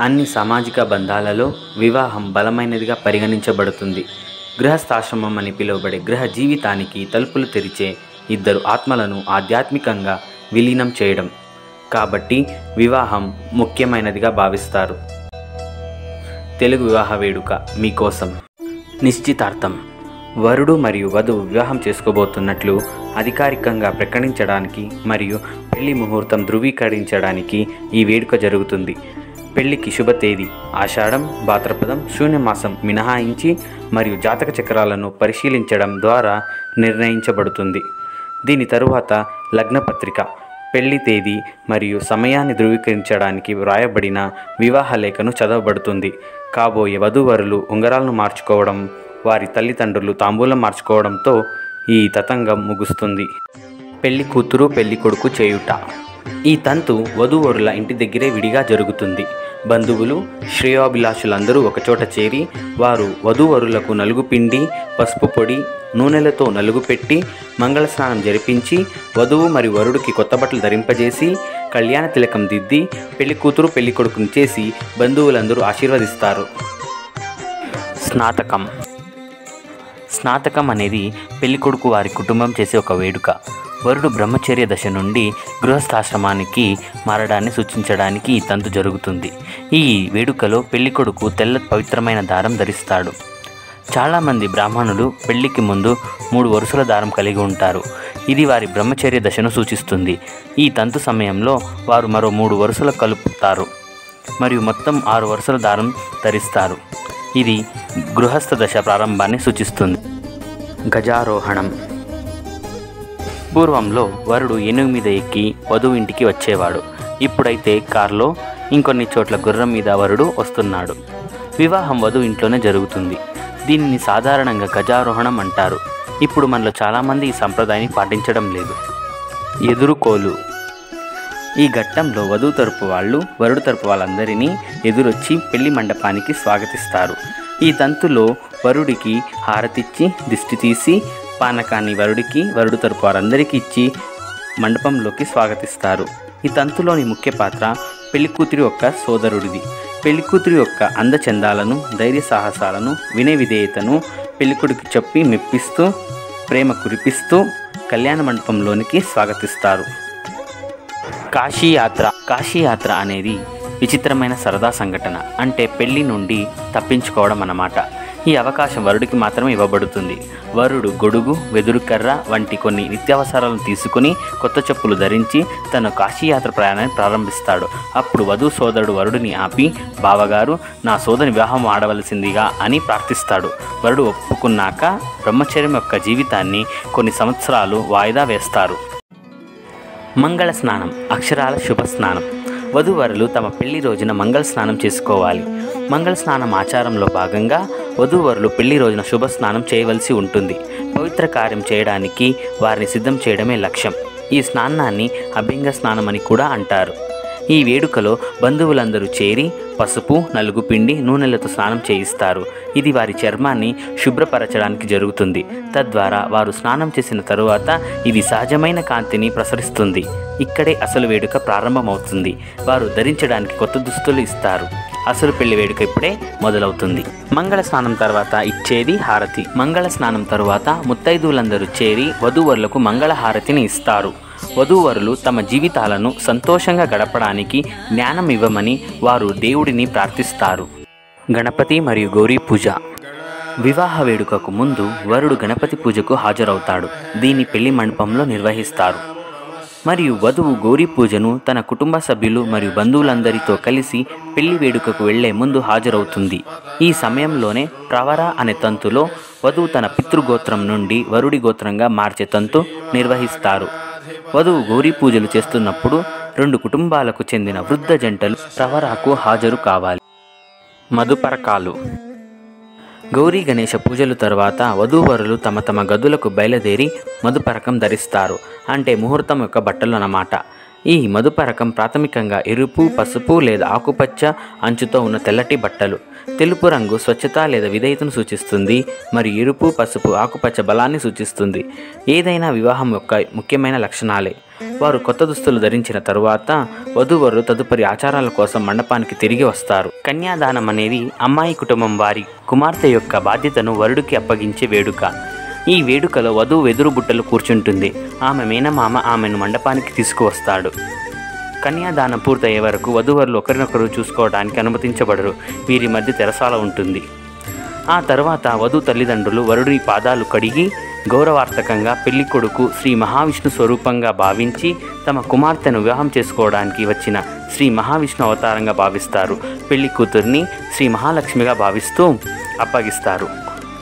అన్ని సామాజిక బంధాలలో వివాహం బలమైనదిగా పరిగణించబడుతుంది. గృహస్థాశ్రమం అని పిలువబడే గృహ జీవితానికి తలుపులు తెరిచే ఇద్దరు ఆత్మలను ఆధ్యాత్మికంగా విలీనం చేయడం. కాబట్టి వివాహం ముఖ్యమైనదిగా భావిస్తారు. తెలుగు వివాహ వేడుక మీకోసం. నిశ్చితార్థం. వరుడు మరియు వధువు వివాహం చేసుకోబోతున్నట్లు అధికారికంగా ప్రకటించడానికి మరియు పెళ్ళి ముహూర్తం ధృవీకరించడానికి ఈ వేడుక జరుగుతుంది. పెళ్ళికి శుభ తేదీ ఆషాఢం భాద్రపదం శూన్యమాసం మినహాయించి మరియు జాతక చక్రాలను పరిశీలించడం ద్వారా నిర్ణయించబడుతుంది. దీని తరువాత లగ్నపత్రిక పెళ్ళి తేదీ మరియు సమయాన్ని ధృవీకరించడానికి వ్రాయబడిన వివాహ లేఖను చదవబడుతుంది. కాబోయే వధూవరులు ఉంగరాలను మార్చుకోవడం వారి తల్లిదండ్రులు తాంబూలం మార్చుకోవడంతో ఈ తతంగం ముగుస్తుంది. పెళ్ళి కూతురు పెళ్ళి కొడుకు చేయుట. ఈ తంతు వధూవరుల ఇంటి దగ్గరే విడిగా జరుగుతుంది. బంధువులు శ్రేయోభిలాషులందరూ ఒకచోట చేరి వారు వధూవరులకు నలుగు పిండి పసుపు పొడి నూనెలతో నలుగు పెట్టి మంగళ స్నానం జరిపించి వధువు మరియు వరుడికి కొత్త బట్టలు ధరింపజేసి కళ్యాణ తిలకం దిద్ది పెళ్ళి కూతురు పెళ్ళి కొడుకుని చేసి బంధువులందరూ ఆశీర్వదిస్తారు. స్నాతకం. స్నాతకం అనేది పెళ్ళికొడుకు వారి కుటుంబం చేసే ఒక వేడుక. వరుడు బ్రహ్మచర్య దశ నుండి గృహస్థాశ్రమానికి మారడాన్ని సూచించడానికి ఈ తంతు జరుగుతుంది. ఈ వేడుకలో పెళ్ళికొడుకు తెల్ల పవిత్రమైన దారం ధరిస్తాడు. చాలామంది బ్రాహ్మణులు పెళ్ళికి ముందు మూడు వరుసల దారం కలిగి ఉంటారు. ఇది వారి బ్రహ్మచర్య దశను సూచిస్తుంది. ఈ తంతు సమయంలో వారు మరో మూడు వరుసలు కలుపుతారు. మరియు మొత్తం ఆరు వరుసల దారం ధరిస్తారు. ఇది గృహస్థ దశ ప్రారంభాన్ని సూచిస్తుంది. గజారోహణం. పూర్వంలో వరుడు ఏనుగు మీద ఎక్కి వధువు ఇంటికి వచ్చేవాడు. ఇప్పుడైతే కారులో ఇంకొన్ని చోట్ల గుర్రం మీద వరుడు వస్తున్నాడు. వివాహం వధువు ఇంట్లోనే జరుగుతుంది. దీనిని సాధారణంగా గజారోహణం అంటారు. ఇప్పుడు మనలో చాలామంది ఈ సంప్రదాయాన్ని పాటించడం లేదు. ఎదురుకోలు. ఈ ఘట్టంలో వధువు తరపు వాళ్ళు వరుడు తరపు వాళ్ళందరినీ ఎదురొచ్చి పెళ్ళి మండపానికి స్వాగతిస్తారు. ఈ తంతులో వరుడికి హారతిచ్చి దిష్టి తీసి పానకాన్ని వరుడికి వరుడు తరపు వారందరికీ ఇచ్చి మండపంలోకి స్వాగతిస్తారు. ఈ తంతులోని ముఖ్య పాత్ర పెళ్ళికూతురి యొక్క సోదరుడిది. పెళ్ళికూతురి యొక్క అందచందాలను ధైర్య సాహసాలను వినయ విధేయతను పెళ్ళికొడుకు చెప్పి మెప్పిస్తూ ప్రేమ కురిపిస్తూ కళ్యాణ మండపంలోనికి స్వాగతిస్తారు. కాశీయాత్ర కాశీయాత్ర అనేది విచిత్రమైన సరదా సంఘటన అంటే పెళ్ళి నుండి తప్పించుకోవడం అన్నమాట. ఈ అవకాశం వరుడికి మాత్రమే ఇవ్వబడుతుంది. వరుడు గొడుగు వెదురుకర్ర వంటి కొన్ని నిత్యావసరాలను తీసుకుని కొత్త చెప్పులు ధరించి తన కాశీయాత్ర ప్రయాణాన్ని ప్రారంభిస్తాడు. అప్పుడు వధు సోదరుడు వరుడిని ఆపి బావగారు నా సోదరి వివాహం ఆడవలసిందిగా అని ప్రార్థిస్తాడు. వరుడు ఒప్పుకున్నాక బ్రహ్మచర్యం యొక్క జీవితాన్ని కొన్ని సంవత్సరాలు వాయిదా వేస్తారు. మంగళ స్నానం అక్షరాల శుభ స్నానం. వధూవరులు తమ పెళ్ళి రోజున మంగళ స్నానం చేసుకోవాలి. మంగళ స్నానం ఆచారంలో భాగంగా వధూవరులు పెళ్ళి రోజున శుభ స్నానం చేయవలసి ఉంటుంది. పవిత్ర కార్యం చేయడానికి వారిని సిద్ధం చేయడమే లక్ష్యం. ఈ స్నానాన్ని అభ్యంగ స్నానం అని కూడా అంటారు. ఈ వేడుకలో బంధువులందరూ చేరి పసుపు నలుగు పిండి నూనెలతో స్నానం చేయిస్తారు. ఇది వారి చర్మాన్ని శుభ్రపరచడానికి జరుగుతుంది. తద్వారా వారు స్నానం చేసిన తరువాత ఇది సహజమైన కాంతిని ప్రసరిస్తుంది. ఇక్కడే అసలు వేడుక ప్రారంభమవుతుంది. వారు ధరించడానికి కొత్త దుస్తులు ఇస్తారు. అసలు పెళ్ళి వేడుక ఇప్పుడే మొదలవుతుంది. మంగళ స్నానం తర్వాత ఇచ్చేది హారతి. మంగళ స్నానం తరువాత ముత్తైదువులందరూ చేరి వధూవరులకు మంగళ హారతిని ఇస్తారు. వధూవరులు తమ జీవితాలను సంతోషంగా గడపడానికి జ్ఞానం ఇవ్వమని వారు దేవుడిని ప్రార్థిస్తారు. గణపతి మరియు గౌరీ పూజ. వివాహ వేడుకకు ముందు వరుడు గణపతి పూజకు హాజరవుతాడు. దీన్ని పెళ్ళి మండపంలో నిర్వహిస్తారు. మరియు వధువు గౌరీ పూజను తన కుటుంబ సభ్యులు మరియు బంధువులందరితో కలిసి పెళ్ళి వేడుకకు వెళ్ళే ముందు హాజరవుతుంది. ఈ సమయంలోనే ప్రవర అనే తంతులో వధువు తన పితృగోత్రం నుండి వరుడి గోత్రంగా మార్చే తంతు నిర్వహిస్తారు. వధువు గౌరీ పూజలు చేస్తున్నప్పుడు రెండు కుటుంబాలకు చెందిన వృద్ధ జంటలు ప్రవరాకు హాజరు కావాలి. మధుపరకాలు. గౌరీ గణేష పూజలు తర్వాత వధూవరులు తమ తమ గదులకు బయలుదేరి మధుపరకం ధరిస్తారు. అంటే ముహూర్తం యొక్క బట్టలు అన్నమాట ఈ మధుపరకం ప్రాథమికంగా ఎరుపు పసుపు లేదా ఆకుపచ్చ అంచుతో ఉన్న తెల్లటి బట్టలు. తెలుపు రంగు స్వచ్ఛత లేదా విధేయతను సూచిస్తుంది మరియు ఎరుపు పసుపు ఆకుపచ్చ బలాన్ని సూచిస్తుంది. ఏదైనా వివాహం యొక్క ముఖ్యమైన లక్షణాలే. వారు కొత్త దుస్తులు ధరించిన తరువాత వధువరు తదుపరి ఆచారాల కోసం మండపానికి తిరిగి వస్తారు. కన్యాదానం అనేది అమ్మాయి కుటుంబం వారి కుమార్తె యొక్క బాధ్యతను వరుడికి అప్పగించే వేడుక. ఈ వేడుకలో వధువు వెదురు బుట్టలు కూర్చుంటుంది. ఆమె మేనమామ ఆమెను మండపానికి తీసుకువస్తాడు. కన్యాదానం పూర్తయ్యే వరకు వధూవరులు ఒకరినొకరు చూసుకోవడానికి అనుమతించబడరు. వీరి మధ్య తెరసాల ఉంటుంది. ఆ తర్వాత వధు తల్లిదండ్రులు వరుడి పాదాలు కడిగి గౌరవార్థకంగా పెళ్ళి కొడుకు శ్రీ మహావిష్ణు స్వరూపంగా భావించి తమ కుమార్తెను వివాహం చేసుకోవడానికి వచ్చిన శ్రీ మహావిష్ణు అవతారంగా భావిస్తారు. పెళ్ళి కూతుర్ని శ్రీ మహాలక్ష్మిగా భావిస్తూ అప్పగిస్తారు.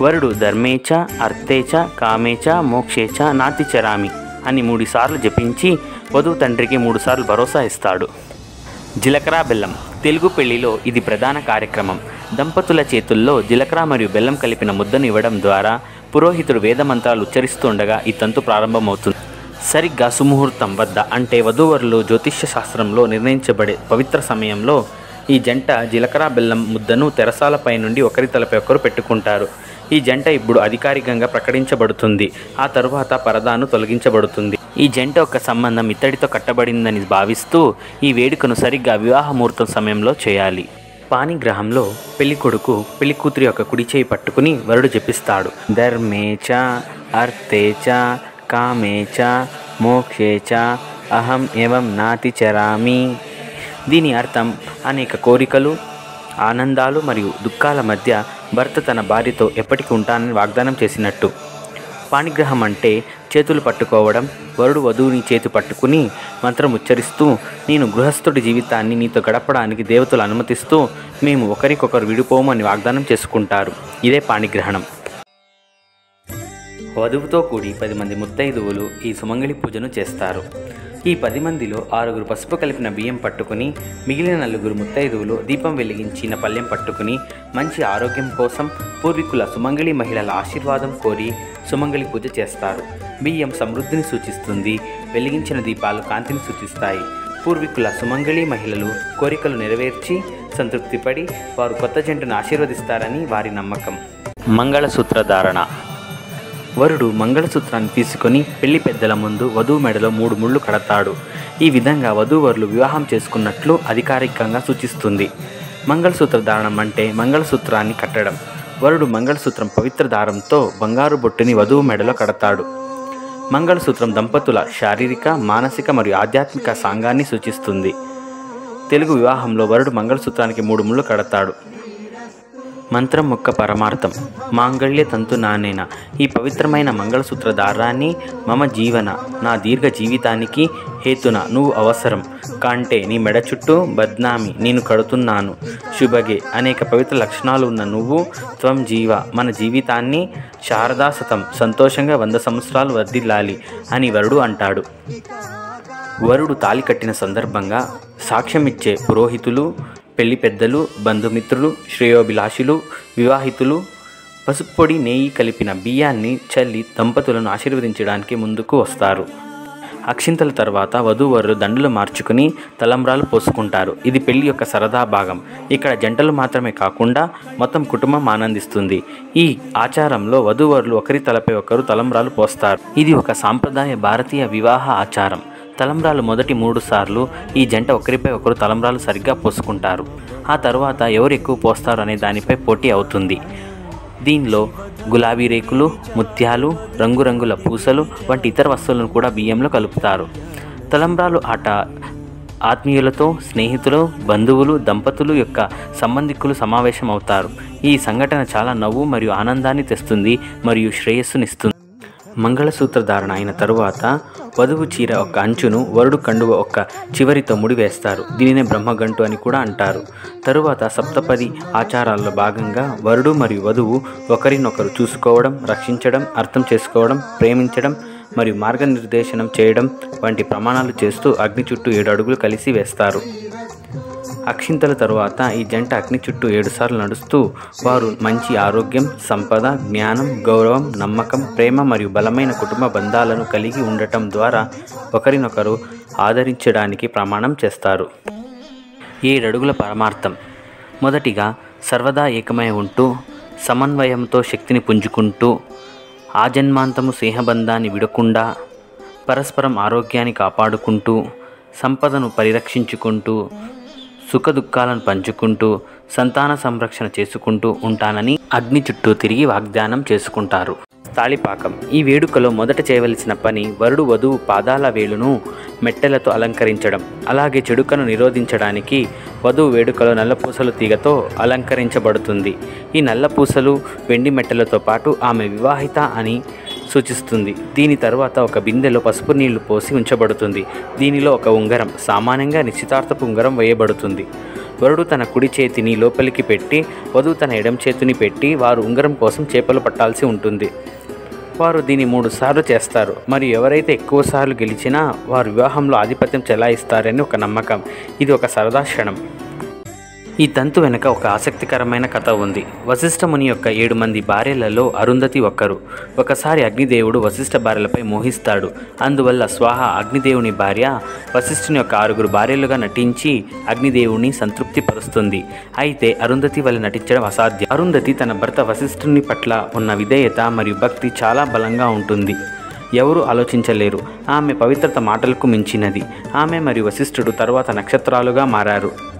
వరుడు ధర్మేచ అర్థేచ కామేచ మోక్షేచ నాతిచరామి అని మూడుసార్లు జపించి వధువు తండ్రికి మూడుసార్లు భరోసా ఇస్తాడు. జీలకర్ర బెల్లం. తెలుగు పెళ్ళిలో ఇది ప్రధాన కార్యక్రమం. దంపతుల చేతుల్లో జీలకర్ర మరియు బెల్లం కలిపిన ముద్దను ఇవ్వడం ద్వారా పురోహితుడు వేదమంత్రాలు ఉచ్చరిస్తుండగా ఈ తంతు ప్రారంభమవుతుంది. సరిగ్గా సుముహూర్తం వద్ద అంటే వధూవరులు జ్యోతిష్య శాస్త్రంలో నిర్ణయించబడే పవిత్ర సమయంలో ఈ జంట జీలకర్ర బెల్లం ముద్దను తెరసాలపై నుండి ఒకరి తలపై ఒకరు పెట్టుకుంటారు. ఈ జంట ఇప్పుడు అధికారికంగా ప్రకటించబడుతుంది. ఆ తరువాత పరదాను తొలగించబడుతుంది. ఈ జంట యొక్క సంబంధం ఇత్తడితో కట్టబడిందని భావిస్తూ ఈ వేడుకను సరిగ్గా వివాహ ముహూర్తం సమయంలో చేయాలి. పాణిగ్రహంలో పెళ్ళి కొడుకు పెళ్ళి కూతురి యొక్క కుడి చేయి పట్టుకుని వరుడు జపిస్తాడు. ధర్మేచ అర్థేచ కామేచ మోక్షేచ అహం ఏవం నాతి చరామి. దీని అర్థం అనేక కోరికలు ఆనందాలు మరియు దుఃఖాల మధ్య భర్త తన భార్యతో ఎప్పటికీ ఉంటానని వాగ్దానం చేసినట్టు. పాణిగ్రహం అంటే చేతులు పట్టుకోవడం. వరుడు వధువుని చేతి పట్టుకుని మంత్రం ఉచ్చరిస్తూ నేను గృహస్థుడి జీవితాన్ని నీతో గడపడానికి దేవతలు అనుమతిస్తూ మేము ఒకరికొకరు విడిపోము అని వాగ్దానం చేసుకుంటారు. ఇదే పాణిగ్రహణం వధువుతో కూడి పది మంది ముత్తైదువులు ఈ సుమంగళి పూజను చేస్తారు. ఈ పది మందిలో ఆరుగురు పసుపు కలిపిన బియ్యం పట్టుకుని మిగిలిన నలుగురు ముత్తైదువులు దీపం వెలిగించిన పళ్ళెం పట్టుకుని మంచి ఆరోగ్యం కోసం పూర్వీకుల సుమంగళి మహిళల ఆశీర్వాదం కోరి సుమంగళి పూజ చేస్తారు. బియ్యం సమృద్ధిని సూచిస్తుంది వెలిగించిన దీపాలు కాంతిని సూచిస్తాయి. పూర్వీకుల సుమంగళి మహిళలు కోరికలు నెరవేర్చి సంతృప్తిపడి వారు కొత్త జంటను ఆశీర్వదిస్తారని వారి నమ్మకం. మంగళసూత్ర ధారణ వరుడు మంగళసూత్రాన్ని తీసుకొని పెళ్ళి పెద్దల ముందు వధువు మెడలో మూడు ముళ్ళు కడతాడు. ఈ విధంగా వధూవరులు వివాహం చేసుకున్నట్లు అధికారికంగా సూచిస్తుంది. మంగళసూత్ర దారణం అంటే మంగళసూత్రాన్ని కట్టడం. వరుడు మంగళసూత్రం పవిత్ర దారంతో బంగారు బొట్టుని వధువు మెడలో కడతాడు. మంగళసూత్రం దంపతుల శారీరక మానసిక మరియు ఆధ్యాత్మిక సాంగాన్ని సూచిస్తుంది. తెలుగు వివాహంలో వరుడు మంగళసూత్రానికి మూడు ముళ్ళు కడతాడు. మంత్రం యొక్క పరమార్థం. మాంగళ్య తంతు నానేన. ఈ పవిత్రమైన మంగళసూత్ర దారాన్ని మమ జీవన. నా దీర్ఘ జీవితానికి హేతున నువ్వు అవసరం. కాంటే నీ మెడ చుట్టూ బద్నామి నేను కడుతున్నాను. శుభగే. అనేక పవిత్ర లక్షణాలు ఉన్న నువ్వు త్వం జీవ. మన జీవితాన్ని శారదాసతం. సంతోషంగా వంద సంవత్సరాలు వర్ధిల్లాలి అని వరుడు అంటాడు. వరుడు తాలి కట్టిన సందర్భంగా సాక్ష్యమిచ్చే పురోహితులు పెళ్ళి పెద్దలు బంధుమిత్రులు శ్రేయోభిలాషులు వివాహితులు పసుపొడి నెయ్యి కలిపిన బియ్యాన్ని చల్లి దంపతులను ఆశీర్వదించడానికి ముందుకు వస్తారు. అక్షింతల తర్వాత వధూవరులు దండలు మార్చుకుని తలంబ్రాలు పోసుకుంటారు. ఇది పెళ్ళి యొక్క సరదా భాగం. ఇక్కడ జంటలు మాత్రమే కాకుండా మొత్తం కుటుంబం ఆనందిస్తుంది. ఈ ఆచారంలో వధూవరులు ఒకరి తలపై ఒకరు తలంబ్రాలు పోస్తారు. ఇది ఒక సాంప్రదాయ భారతీయ వివాహ ఆచారం. తలంబ్రాలు మొదటి మూడు సార్లు ఈ జంట ఒకరిపై ఒకరు తలంబ్రాలు సరిగ్గా పోసుకుంటారు. ఆ తర్వాత ఎవరు ఎక్కువ పోస్తారు అనే దానిపై పోటీ అవుతుంది. దీనిలో గులాబీ రేకులు ముత్యాలు రంగురంగుల పూసలు వంటి ఇతర వస్తువులను కూడా బియ్యంలో కలుపుతారు. తలంబ్రాలు ఆట ఆత్మీయులతో స్నేహితులు బంధువులు దంపతులు యొక్క సంబంధికులు సమావేశం అవుతారు ఈ సంఘటన చాలా నవ్వు మరియు ఆనందాన్ని తెస్తుంది మరియు శ్రేయస్సునిస్తుంది. మంగళసూత్ర ధారణ అయిన తరువాత వధువు చీర ఒక అంచును వరుడు కండువ ఒక చివరితో ముడివేస్తారు. దీనినే బ్రహ్మగంటు అని కూడా అంటారు. తరువాత సప్తపది ఆచారాల్లో భాగంగా వరుడు మరియు వధువు ఒకరినొకరు చూసుకోవడం రక్షించడం అర్థం చేసుకోవడం ప్రేమించడం మరియు మార్గనిర్దేశనం చేయడం వంటి ప్రమాణాలు చేస్తూ అగ్ని చుట్టూ ఏడు అడుగులు కలిసి వేస్తారు. అక్షింతల తరువాత ఈ జంట అగ్ని చుట్టూ ఏడుసార్లు నడుస్తూ వారు మంచి ఆరోగ్యం సంపద జ్ఞానం గౌరవం నమ్మకం ప్రేమ మరియు బలమైన కుటుంబ బంధాలను కలిగి ఉండటం ద్వారా ఒకరినొకరు ఆదరించడానికి ప్రమాణం చేస్తారు. ఏడడుగుల పరమార్థం. మొదటిగా సర్వదా ఏకమై ఉంటూ సమన్వయంతో శక్తిని పుంజుకుంటూ ఆజన్మాంతము స్నేహబంధాన్ని విడకుండా పరస్పరం ఆరోగ్యాన్ని కాపాడుకుంటూ సంపదను పరిరక్షించుకుంటూ సుఖదుఖాలను పంచుకుంటూ సంతాన సంరక్షణ చేసుకుంటూ ఉంటానని అగ్ని చుట్టూ తిరిగి వాగ్దానం చేసుకుంటారు. తాళిపాకం. ఈ వేడుకలో మొదట చేయవలసిన పని వరుడు వధువు పాదాల వేలును మెట్టెలతో అలంకరించడం. అలాగే చెడుకను నిరోధించడానికి వధువు వేడుకలో నల్లపూసలు తీగతో అలంకరించబడుతుంది. ఈ నల్లపూసలు వెండి మెట్టెలతో పాటు ఆమె వివాహిత అని సూచిస్తుంది. దీని తర్వాత ఒక బిందెలో పసుపు నీళ్ళు పోసి ఉంచబడుతుంది. దీనిలో ఒక ఉంగరం సామాన్యంగా నిశ్చితార్థపు ఉంగరం వేయబడుతుంది. వరుడు తన కుడి చేతిని లోపలికి పెట్టి వధువు తన ఎడం చేతిని పెట్టి వారు ఉంగరం కోసం చేపలు పట్టాల్సి ఉంటుంది. వారు దీన్ని మూడు సార్లు చేస్తారు. మరియు ఎవరైతే ఎక్కువ సార్లు గెలిచినా వారు వివాహంలో ఆధిపత్యం చెలాయిస్తారని ఒక నమ్మకం. ఇది ఒక సరదా క్షణం. ఈ తంతు వెనుక ఒక ఆసక్తికరమైన కథ ఉంది. వశిష్ఠముని యొక్క ఏడు మంది భార్యలలో అరుంధతి ఒక్కరు. ఒకసారి అగ్నిదేవుడు వశిష్ఠ భార్యలపై మోహిస్తాడు. అందువల్ల స్వాహ అగ్నిదేవుని భార్య వశిష్ఠుని యొక్క ఆరుగురు భార్యలుగా నటించి అగ్నిదేవుని సంతృప్తి పరుస్తుంది అయితే అరుంధతి వల్ల నటించడం అసాధ్యం. అరుంధతి తన భర్త వశిష్ఠుని పట్ల ఉన్న విధేయత మరియు భక్తి చాలా బలంగా ఉంటుంది. ఎవరూ ఆలోచించలేరు. ఆమె పవిత్రత మాటలకు మించినది. ఆమె మరియు వశిష్ఠుడు తరువాత నక్షత్రాలుగా మారారు.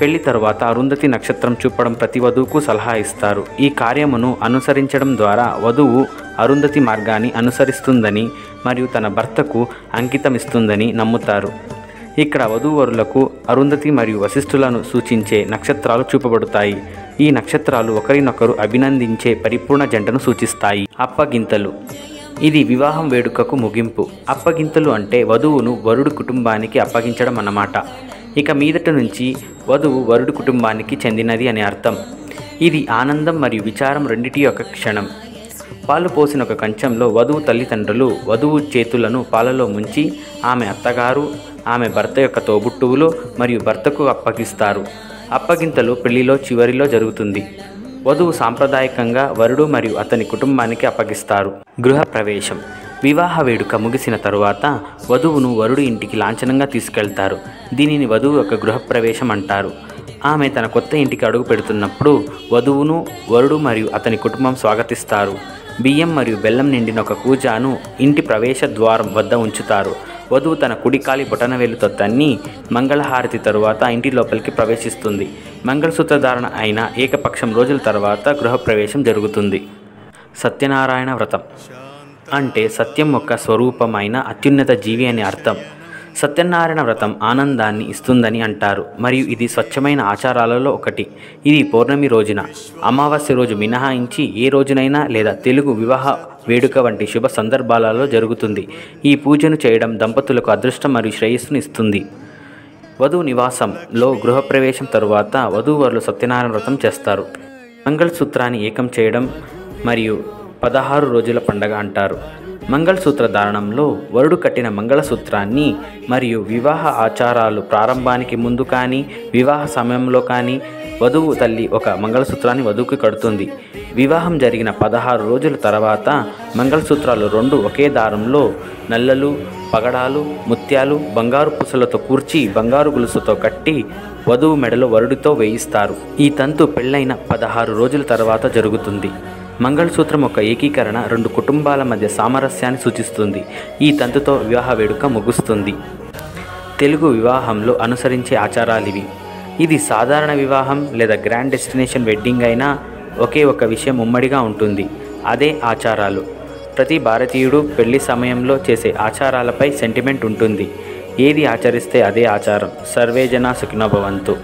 పెళ్ళి తరువాత అరుంధతి నక్షత్రం చూపడం ప్రతి వధువుకు సలహా ఇస్తారు. ఈ కార్యమును అనుసరించడం ద్వారా వధువు అరుంధతి మార్గాన్ని అనుసరిస్తుందని మరియు తన భర్తకు అంకితమిస్తుందని నమ్ముతారు. ఇక్కడ వధూవరులకు అరుంధతి మరియు వశిష్ఠులను సూచించే నక్షత్రాలు చూపబడతాయి. ఈ నక్షత్రాలు ఒకరినొకరు అభినందించే పరిపూర్ణ జంటను సూచిస్తాయి. అప్పగింతలు. ఇది వివాహం వేడుకకు ముగింపు. అప్పగింతలు అంటే వధువును వరుడు కుటుంబానికి అప్పగించడం అన్నమాట. ఇక మీదట నుంచి వధువు వరుడు కుటుంబానికి చెందినది అని అర్థం. ఇది ఆనందం మరియు విచారం రెండిటి యొక్క క్షణం. పాలు పోసిన ఒక కంచంలో వధువు తల్లిదండ్రులు వధువు చేతులను పాలలో ముంచి ఆమె అత్తగారు ఆమె భర్త యొక్క తోబుట్టువులు మరియు భర్తకు అప్పగిస్తారు. అప్పగింతలు పెళ్ళిలో చివరిలో జరుగుతుంది. వధువు సాంప్రదాయకంగా వరుడు మరియు అతని కుటుంబానికి అప్పగిస్తారు. గృహ ప్రవేశం వివాహ వేడుక ముగిసిన తరువాత వధువును వరుడు ఇంటికి లాంఛనంగా తీసుకెళ్తారు. దీనిని వధువు యొక్క గృహప్రవేశం అంటారు. ఆమె తన కొత్త ఇంటికి అడుగు పెడుతున్నప్పుడు వధువును వరుడు మరియు అతని కుటుంబం స్వాగతిస్తారు. బియ్యం మరియు బెల్లం నిండిన ఒక కూజాను ఇంటి ప్రవేశ ద్వారం వద్ద ఉంచుతారు. వధువు తన కుడికాలి బొటనవేలుతో తన్ని మంగళహారతి తరువాత ఇంటి లోపలికి ప్రవేశిస్తుంది. మంగళసూత్ర ధారణ అయిన ఏకపక్షం రోజుల తర్వాత గృహప్రవేశం జరుగుతుంది. సత్యనారాయణ వ్రతం. అంటే సత్యం యొక్క స్వరూపమైన అత్యున్నత జీవి అని అర్థం. సత్యనారాయణ వ్రతం ఆనందాన్ని ఇస్తుందని అంటారు. మరియు ఇది స్వచ్ఛమైన ఆచారాలలో ఒకటి. ఇది పౌర్ణమి రోజున. అమావాస్య రోజు మినహాయించి ఏ రోజునైనా లేదా తెలుగు వివాహ వేడుక వంటి శుభ సందర్భాలలో జరుగుతుంది. ఈ పూజను చేయడం దంపతులకు అదృష్టం మరియు శ్రేయస్సును ఇస్తుంది. వధువు నివాసంలో గృహప్రవేశం తరువాత వధూవరులు సత్యనారాయణ వ్రతం చేస్తారు. మంగళసూత్రాన్ని ఏకం చేయడం మరియు పదహారు రోజుల పండగ అంటారు. మంగళసూత్ర ధారణంలో వరుడు కట్టిన మంగళసూత్రాన్ని మరియు వివాహ ఆచారాలు ప్రారంభానికి ముందు కానీ వివాహ సమయంలో కానీ వధువు తల్లి ఒక మంగళసూత్రాన్ని వధువుకి కడుతుంది. వివాహం జరిగిన పదహారు రోజుల తర్వాత మంగళసూత్రాలు రెండు ఒకే దారంలో నల్లలు పగడాలు ముత్యాలు బంగారు పూసలతో కూర్చి బంగారు గొలుసుతో కట్టి వధువు మెడలో వరుడితో వేయిస్తారు. ఈ తంతు పెళ్ళైన పదహారు రోజుల తర్వాత జరుగుతుంది. మంగళసూత్రం యొక్క ఏకీకరణ రెండు కుటుంబాల మధ్య సామరస్యాన్ని సూచిస్తుంది. ఈ తంతుతో వివాహ వేడుక ముగుస్తుంది. తెలుగు వివాహంలో అనుసరించే ఆచారాలు ఇవి ఇది సాధారణ వివాహం లేదా గ్రాండ్ డెస్టినేషన్ వెడ్డింగ్ అయినా ఒకే ఒక విషయం ఉమ్మడిగా ఉంటుంది. అదే ఆచారాలు. ప్రతి భారతీయుడు పెళ్ళి సమయంలో చేసే ఆచారాలపై సెంటిమెంట్ ఉంటుంది. ఏది ఆచరిస్తే అదే ఆచారం. సర్వేజన సుఖినోభవంతు